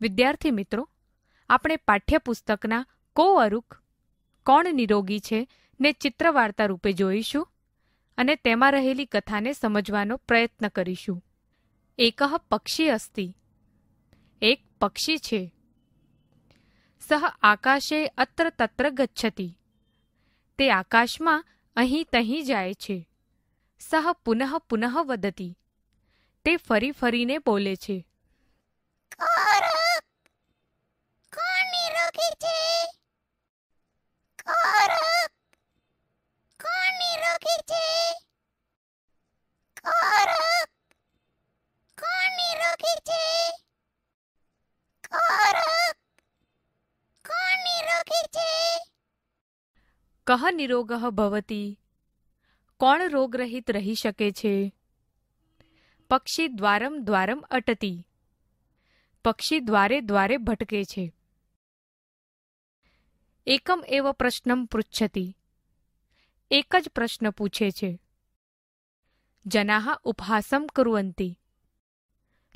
વિદ્યાર્થી મિત્રો, આપણે પાઠ્યપુસ્તકના કો અરુક કોણ નિરોગી છે ને ચિત્રવાર્તા રૂપે જોઈશું અને તેમાં રહેલી કથાને સમજવાનો પ્રયત્ન કરીશું. એકહ પક્ષી અસ્તિ. એક પક્ષી છે. સહ આકાશે અત્ર તત્ર ગચ્છતી. તે આકાશમાં અહીં તહીં જાય છે. સહ પુનઃ પુનઃ વદતી તે ફરી ફરીને બોલે છે કોરક કોણ નિરોગી છે કોરક કોણ નિરોગી છે કોરક કોણ નિરોગી છે કોરક કોણ નિરોગી છે કહ નિરોગઃ ભવતી? કોણ રોગરહિત રહી શકે છે? પક્ષી દ્વારમ દ્વારમ અટતી. પક્ષી દ્વારે દ્વારે ભટકે છે. એકમ એવ પ્રશ્નમ પૃચ્છતી. એક જ પ્રશ્ન પૂછે છે. જનાહ ઉપહાસમ કુર્વંતી.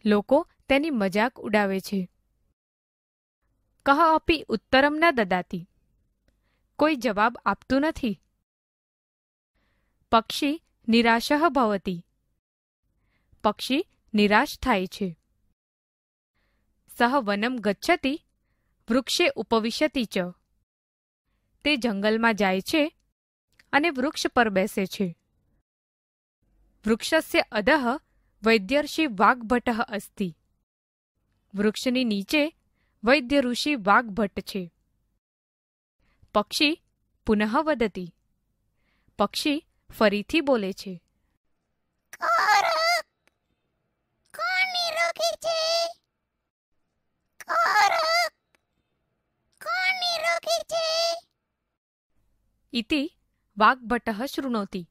લોકો તેની મજાક ઉડાવે છે. કહ અપી ઉત્તરમ ન દદાતી. કોઈ જવાબ આપતું નથી. પક્ષી નિરાશ ભવતી. પક્ષી નિરાશ થાય છે. સહ વનમ ગચ્છતિ, વૃક્ષે ઉપવિશતી ચ. તે જંગલમાં જાય છે અને વૃક્ષ પર બેસે છે. વૃક્ષસ્ય અધઃ વૈદ્યર્ષિ વાગ્ભટઃ અસ્તિ. વૃક્ષની નીચે વૈદ્ય ઋષિ વાગ્ભટ્ટ છે. પક્ષી પુનઃ વદતી પક્ષી ફરીથી બોલે છે. ઇતિ વાઘભટ્ટ શૃણોતી.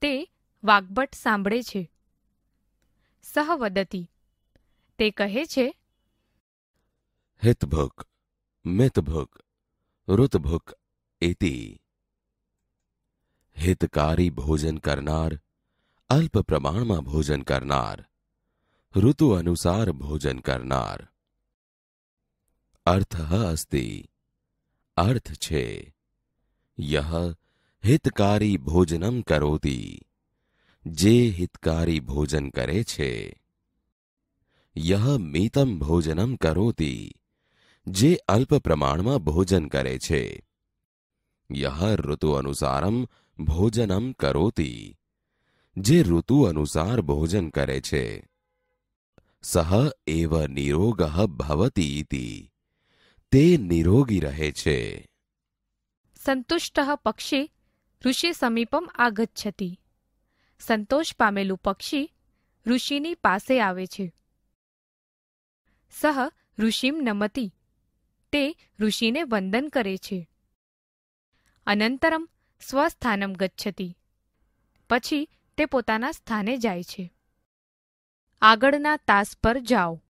તે વાઘભટ્ટ સાંભળે છે. સહ વદતી તે કહે છે હેતભક મેતભક रुतभुक इति हितकारी भोजन करनार, अल्प प्रमाणमा भोजन करनार, ऋतु अनुसार भोजन करनार। अर्थ अस्ति, अर्थ छे। यह हितकारी भोजनम करोति, जे हितकारी भोजन करे छे। यह मीतम भोजनम करोति જે અલ્પ પ્રમાણમાં ભોજન કરે છે. યહ ઋતુ અનુસારમ ભોજનમ કરોતી. જે ઋતુ અનુસાર ભોજન કરે છે. સહ એવ નિરોગ ભવતી. તે નિરોગી રહે છે. સંતુષ્ટ પક્ષી ઋષિ સમીપમ આગચ્છતિ. સંતોષ પામેલું પક્ષી ઋષિની પાસે આવે છે. સહ ઋષિમ નમતી. તે ઋષિને વંદન કરે છે. અનંતરમ સ્વસ્થાનમ ગચ્છતિ. પછી તે પોતાના સ્થાને જાય છે. આગળના તાસ પર જાઓ.